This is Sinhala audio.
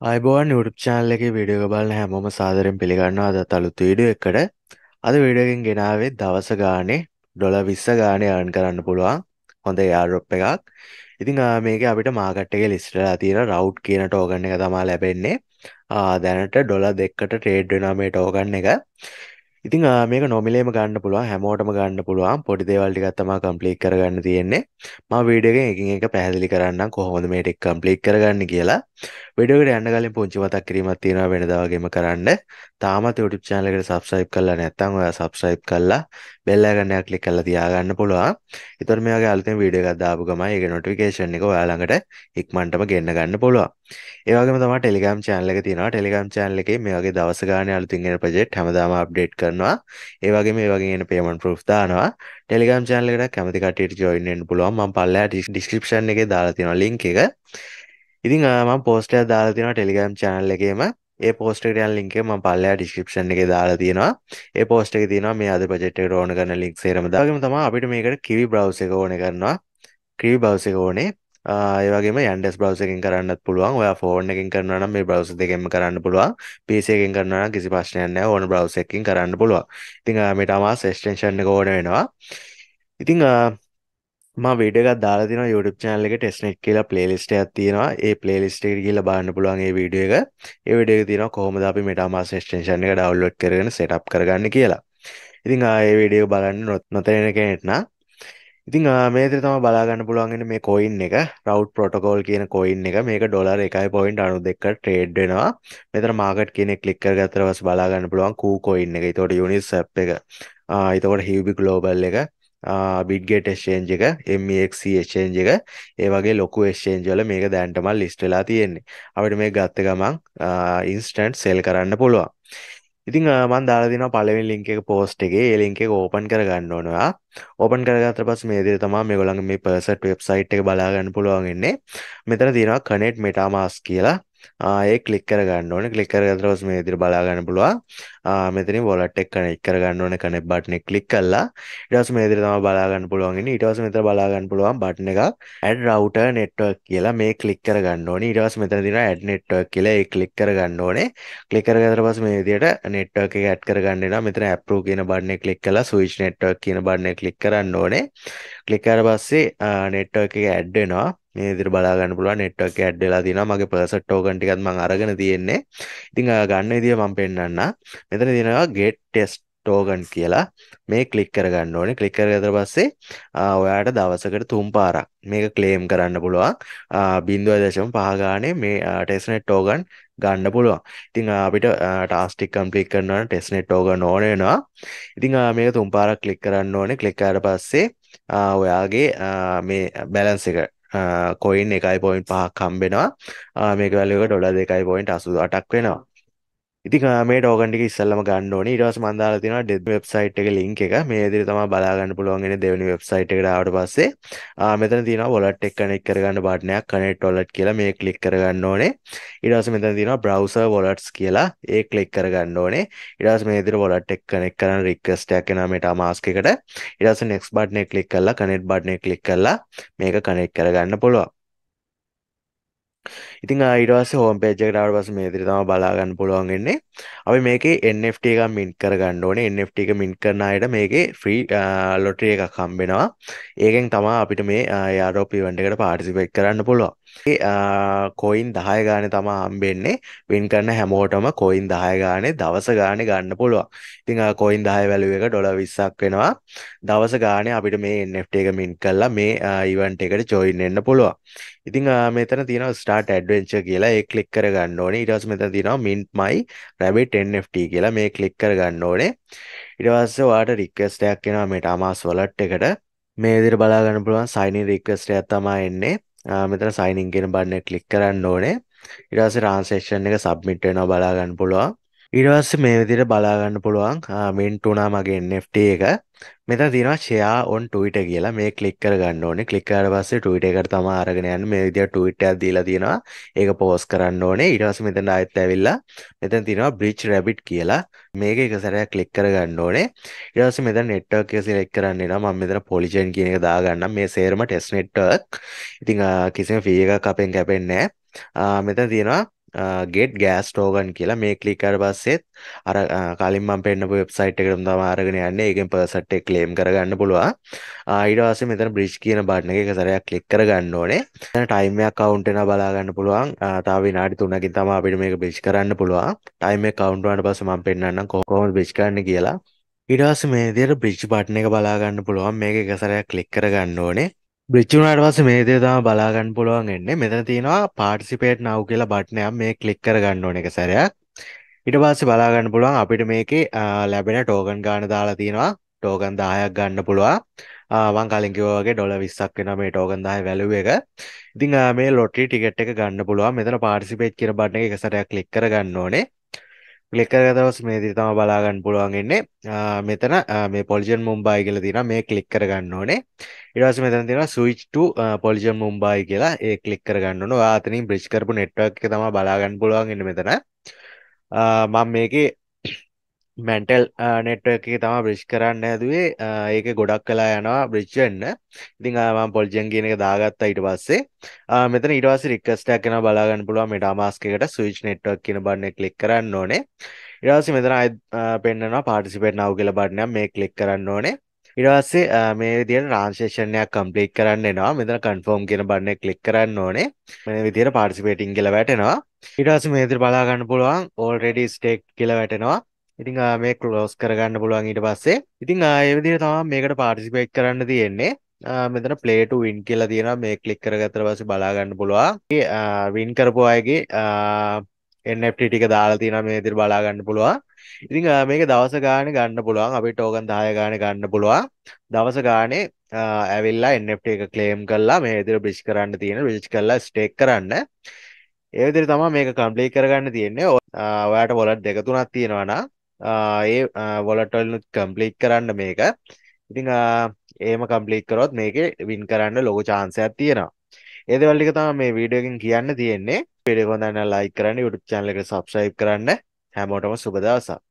අයිබෝන් යුට් චානල් එකේ වීඩියෝ එක බලන හැමෝම සාදරයෙන් පිළිගන්නවා අදත් අලුත් වීඩියෝ එකකට. අද වීඩියෝ එකෙන් ගෙනාවේ දවස ගානේ ඩොලර් 20 ගානේ earn කරන්න පුළුවන් හොඳ airdrop එකක්. ඉතින් මේකේ අපිට මාකට් එකේ ලිස්ට් වෙලා තියෙන රවුට් කියන ටෝකන් එක තමයි ලැබෙන්නේ. දැනට ඩොලර් දෙකකට ට්‍රේඩ් වෙනවා මේ ටෝකන් එක. ඉතින් මේක නොමිලේම ගන්න පුළුවන් හැමෝටම ගන්න පුළුවන් පොඩි දේවල් ටිකක් තමයි කම්ප්ලීට් කරගන්න තියෙන්නේ මම වීඩියෝ එකෙන් එකින් එක පැහැදිලි කරන්නම් කොහොමද මේ ටික කම්ප්ලීට් කරගන්නේ කියලා වීඩියෝ එකට යන්න කලින් පුංචි මතක් කිරීමක් තියෙනවා වෙනදා වගේම කරන්න. තාමත් YouTube channel එකට subscribe කරලා නැත්නම් ඔයා subscribe කරලා bell icon එක click කරලා තියාගන්න පුළුවන්. ඒතර මේ වගේ අලුතෙන් වීඩියෝ එකක් දාපු ගමන් ඒකේ notification එක ඔයා ළඟට ඉක්මනටම ගෙන්න ගන්න පුළුවන්. ඒ වගේම තමයි Telegram channel එක තියෙනවා. Telegram channel එකේ මේ වගේ දවස් ගානේ අලුතින් එන project හැමදාම update කරනවා. ඒ වගේ මේ වගේ එන payment proof දානවා. Telegram channel එකට කැමති කට්ටියට join වෙන්න පුළුවන්. මම පල්ලෙහා description එකේ දාලා තියෙනවා link එක. ඉතින් මම post එකක් දාලා තියෙනවා Telegram channel එකේම ඒ post එකට යන link එක මම පල්ලෙහා description එකේ දාලා තියෙනවා ඒ post එකේ තියෙනවා මේ අද project එකට ඕන කරන link සේරම දාගම තමයි අපිට මේකට Kiwi browser එක ඕනේ කරනවා Kiwi browser එක ඕනේ ඒ වගේම Yandex browser එකෙන් කරන්නත් පුළුවන්. ඔයා ෆෝන් එකකින් කරනවා නම් මේ browser දෙකෙන්ම කරන්න පුළුවන්. PC එකකින් කරනවා නම් කිසි ප්‍රශ්නයක් නැහැ. ඕන browser එකකින් කරන්න පුළුවන්. ඉතින් මේට අමාස් extension එක ඕන වෙනවා. ඉතින් මම වීඩියෝ එකක් දාලා තියෙනවා YouTube channel එකේ testnet කියලා playlist එකක් තියෙනවා. ඒ playlist එකට ගිහිල්ලා බලන්න පුළුවන් මේ වීඩියෝ එක. ඒ වීඩියෝ එකේ තියෙනවා කොහොමද අපි MetaMask extension එක download කරගෙන setup කරගන්නේ කියලා. ඉතින් ආ මේ වීඩියෝ එක බලන්න නොතේරෙන කෙනෙක් නම් ඉතින් මේ විදිහට තමයි බලා ගන්න පුළුවන් ඉන්නේ මේ coin එක route protocol කියන coin එක මේක ඩොලර් 1.92කට ට්‍රේඩ් වෙනවා මෙතන market කියන එක ක්ලික් කරගත්තට පස්සේ බලා ගන්න පුළුවන් ku coin එක. ඒතකොට Uniswap එක. ආ ඒතකොට Huobi Global එක. බිඩ්ගේට් එක්ස්චේන්ජ් එක MEXC එක්ස්චේන්ජ් එක ඒ වගේ ලොකු එක්ස්චේන්ජ් වල මේක දැනටම ලිස්ට් වෙලා තියෙන්නේ. අපිට මේක ගත්ත ගමන් ඉන්ස්ටන්ට් සෙල් කරන්න පුළුවන්. ඉතින් මම දාලා දෙනවා පළවෙනි link එක post එකේ. ඒ link එක open කරගන්න ඕන ඔයා. open කරගත්තට පස්සේ මේ විදිහට තමයි මේගොල්ලන්ගේ මේ Perset website එක බලා ගන්න පුළුවන් ඉන්නේ. මෙතන තියෙනවා connect metamask කියලා. ඒ ක්ලික් කරගන්න ඕනේ. ක්ලික් කරගත්තට පස්සේ මේ විදිහට බලා ගන්න පුළුවන්. මෙතනින් wallet එක connect කරගන්න ඕනේ connect button එක ක්ලික් කළා. ඊට පස්සේ මේ විදිහට තමයි බලා ගන්න පුළුවන් ඉන්නේ. ඊට පස්සේ මෙතන බලා ගන්න පුළුවන් button එකක් add router network කියලා මේ ක්ලික් කරගන්න ඕනේ. ඊට පස්සේ මෙතන තියෙනවා add network කියලා ඒ ක්ලික් කරගන්න ඕනේ. ක්ලික් කරගත්තට පස්සේ මේ විදිහට network එක add කරගන්න වෙනවා. මෙතන approve කියන button එක ක්ලික් කරලා switch network කියන button එක ක්ලික් කරන්න ඕනේ. ක්ලික් කරලා පස්සේ network එක add වෙනවා. මේ විදිහට බලා ගන්න පුළුවන්. Network එක add වෙලා තියෙනවා. මගේ person token ටිකත් මම අරගෙන තියෙන්නේ. ඉතින් ගන්න විදිය මම පෙන්නන්න. මෙතන තියෙනවා get test token කියලා. මේ ක්ලික් කරගන්න ඕනේ. ක්ලික් කරගත්තට පස්සේ ඔයාට දවසකට තුන් පාරක් මේක ක්ලේම් කරන්න පුළුවන්. 0.5 ගානේ මේ testnet token ගන්න පුළුවන්. ඉතින් අපිට ටාස්ක් ටික කම්ප්ලීට් කරනවා නම් testnet token ඕන වෙනවා. ඉතින් මේක තුන් පාරක් ක්ලික් කරන්න ඕනේ. ක්ලික් කරාට පස්සේ ඔයාගේ මේ බැලන්ස් එක කොයින් එකයි පොයින්ට් පහක් හම්බෙනවා. මේක වැලියු එක ඩොලර් දෙකයි පොයින්ට් 88ක් වෙනවා. ඉතින් මේ ටෝකන් ටික ඉස්සෙල්ලම ගන්න ඕනේ. ඊට පස්සේ මම දාලා තියෙනවා ඩෙත් වෙබ්සයිට් එකේ link එක. මේ විදිහට තමයි බලා ගන්න පුළුවන් ඉන්නේ දෙවෙනි වෙබ්සයිට් එකට ආවට පස්සේ. මෙතන තියෙනවා wallet එක connect කරගන්න බටන් එකක් connect wallet කියලා මේ ක්ලික් කරගන්න ඕනේ. ඊට පස්සේ මෙතන තියෙනවා browser wallets කියලා. ඒ ක්ලික් කරගන්න ඕනේ. ඊට පස්සේ මේ විදිහට wallet එක connect කරන්න request එකක් එනවා MetaMask එකට. ඊට පස්සේ next button එක ක්ලික් කරලා connect button එක ක්ලික් කරලා මේක connect කරගන්න පුළුවන්. ඉතින් ඊට පස්සේ හෝම් පේජ් එකට ආවට පස්සේ මේ විදිහට තමයි බලා ගන්න පුළුවන් වෙන්නේ. අපි මේකේ NFT එකක් මින්ට් කරගන්න ඕනේ. NFT එක මින්ට් කරන අයට මේකේ ෆ්‍රී ලොටරි එකක් හම්බෙනවා. ඒකෙන් තමයි අපිට මේ airdrop event එකට පාටිසිපේට් කරන්න පුළුවන්. ඒ කොයින් 10 ගානේ තමයි හම්බෙන්නේ. වින් කරන හැමෝටම කොයින් 10 ගානේ දවස ගානේ ගන්න පුළුවන්. ඉතින් කොයින් 10 වැලියු එක ඩොලර් 20ක් වෙනවා. දවස ගානේ අපිට මේ NFT එක මින්ට් කරලා මේ event එකට join වෙන්න පුළුවන්. ඉතින් මෙතන තියෙනවා start adventure කියලා ඒ ක්ලික් කරගන්න ඕනේ. ඊට පස්සේ මෙතන තියෙනවා mint my rabbit NFT කියලා මේ ක්ලික් කරගන්න ඕනේ. ඊට පස්සේ ඔයාලට request එකක් එනවා MetaMask wallet එකට. මේ විදිහට බලා ගන්න පුළුවන් sign in request එකක් තමයි එන්නේ. මෙතන sign in කියන බටන් එක ක්ලික් කරන්න ඕනේ. ඊට පස්සේ transaction එක submit වෙනවා බලා ගන්න පුළුවන්. ඊට පස්සේ මේ විදිහට බලා ගන්න පුළුවන් mint වුණා මගේ NFT එක. මෙතන තියෙනවා share on Twitter කියලා මේ ක්ලික් කරගන්න ඕනේ. ක්ලික් කරාට පස්සේ Twitter එකට තමයි අරගෙන යන්නේ. මේ විදිහට tweet එකක් දීලා තියෙනවා. ඒක post කරන්න ඕනේ. ඊට පස්සේ මෙතන ආයෙත් ඇවිල්ලා මෙතන තියෙනවා bridge rabbit කියලා. මේක එක සැරයක් ක්ලික් කරගන්න ඕනේ. ඊට පස්සේ මෙතන network එක select කරන්න වෙනවා. මම මෙතන polygon කියන එක දාගන්නම්. මේ සේරම test network. ඉතින් කිසිම fee එකක් අපෙන් කැපෙන්නේ නැහැ. මෙතන තියෙනවා ගෙට් ගෑස් ටෝගන් කියලා මේ ක්ලික් කරලා පස්සෙත් අර අ, කලින් මම පෙන්නපු වෙබ්සයිට් එකටම තමයි අරගෙන යන්නේ. ඒකෙන් පර්සන්ට් එක ක්ලේම් කරගන්න පුළුවන්. ආ, ඊට පස්සේ මෙතන බ්‍රිජ් කියන බටන් එක එක සැරයක් ක්ලික් කරගන්න ඕනේ. දැන් ටයිම් එකක් කවුන්ට් වෙනවා බලා ගන්න පුළුවන්. ආ, තව විනාඩි 3කින් තමයි අපිට මේක බ්‍රිජ් කරන්න පුළුවන්. ටයිම් එක කවුන්ට් වුණාට පස්සේ මම පෙන්නන්නම් කොහොමද බ්‍රිජ් කරන්න කියලා. ඊට පස්සේ මේ විදිහට බ්‍රිජ් බටන් එක බලා ගන්න පුළුවන්. මේක එක සැරයක් ක්ලික් කරගන්න ඕනේ. බ්‍රිජ් වුණාට පස්සේ මේ විදිහට තමයි බලා ගන්න පුළුවන් එන්නේ. මෙතන තියෙනවා participate now කියලා බටන් එකක් මේ ක්ලික් කරගන්න ඕනේ එක සැරයක්. ඊට පස්සේ බලා ගන්න පුළුවන් අපිට මේකේ ආ, ලැබෙන ටෝකන් ගාන දාලා තියෙනවා. ටෝකන් 10ක් ගන්න පුළුවන්. ආ, මම කලින් කිව්වා වගේ ඩොලර් 20ක් වෙනවා මේ ටෝකන් 10 වැලියු එක. ඉතින් ආ, මේ ලොටරි ටිකට් එක ගන්න පුළුවන්. මෙතන participate කියන බටන් එක එක සැරයක් ක්ලික් කරගන්න ඕනේ. ක්ලික් කරගත්ත පස්සේ මේ විදිහට තමයි බලා ගන්න පුළුවන් ඉන්නේ. ආ, මෙතන ආ, මේ පොලිෂන් මුම්බායි කියලා තියෙනවා. මේ ක්ලික් කරගන්න ඕනේ. ඊට පස්සේ මෙතන තියෙනවා switch to පොලිෂන් මුම්බායි කියලා. ඒ ක්ලික් කරගන්න ඕනේ. ඔයා අතනින් බ්‍රිජ් කරපු නෙට්වර්ක් එක තමයි බලා ගන්න පුළුවන් ඉන්නේ මෙතන. ආ, මම මේකේ මැන්ටල් නෙට්වර්ක් එක තමයි බ්‍රිජ් කරන්න හැදුවේ. Uh, ආ, ඒක ගොඩක් වෙලා යනවා බ්‍රිජ් වෙන්න. ඉතින් ආ, මම පොලිෂන් කියන එක දාගත්තා ඊට පස්සේ. ආ, මෙතන ඊට පස්සේ රික්වෙස්ට් එකක් එනවා බලා ගන්න පුළුවන් MetaMask එකට switch network කියන බටන් එක ක්ලික් කරන්න ඕනේ. ඊට පස්සේ මෙතන ආයෙත් පෙන්නනවා participate now කියලා බටන් එක මේ ක්ලික් කරන්න ඕනේ. ඊට පස්සේ අ, මේ විදිහට ට්‍රාන්ස්ලේෂන් එකක් කම්ප්ලීට් කරන්න එනවා. මෙතන කන්ෆර්ම් කියන බටන් එක ක්ලික් කරන්න ඕනේ. මේ විදිහට පාර්ටිසිපේටින් කියලා වැටෙනවා. ඊට පස්සේ මේ විදිහට බලා ගන්න පුළුවන් already stake කියලා වැටෙනවා. ඉතින් ආ, මේ ක්ලෝස් කරගන්න පුළුවන් ඊට පස්සේ. ඉතින් ආ, ඒ විදිහට තමයි මේකට පාර්ටිසිපේට් කරන්න තියෙන්නේ. ආ, මෙතන play to win කියලා තියෙනවා. මේ ක්ලික් කරගත්තට පස්සේ බලා ගන්න පුළුවන්. වින් කරපු අයගේ ආ, NFT ටික දාලා තියෙනවා මේ විදිහට බලා ගන්න පුළුවන්. ඉතින් ආ, මේක දවස ගානේ ගන්න පුළුවන්. අපිට ටෝකන් 10 ගානේ ගන්න පුළුවන්. දවස ගානේ ආ, ඇවිල්ලා NFT එක ක්ලේම් කරලා මේ විදිහට බ්‍රිජ් කරන්න තියෙන බ්‍රිජ් කරලා ස්ටේක් කරන්න. ඒ විදිහට තමයි මේක කම්ප්ලීට් කරගන්න තියෙන්නේ. ඔ- ආ, ඔයාට වොලට් දෙක තුනක් තියෙනවා නම් ආ, ඒ වොලට් වලින් කම්ප්ලීට් කරන්න මේක. ඉතින් ආ, එහෙම කම්ප්ලීට් කරොත් මේකේ වින් කරන්න ලොකු chance එකක් තියෙනවා. ඒ දේවල් ටික තමයි මේ වීඩියෝ එකෙන් කියන්න තියෙන්නේ. වීඩියෝ එක හොඳ නම් ලයික් කරන්න, YouTube channel එකට subscribe කරන්න. හැමෝටම සුබ දවසක්.